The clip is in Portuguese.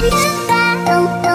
Bye.